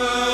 Amen.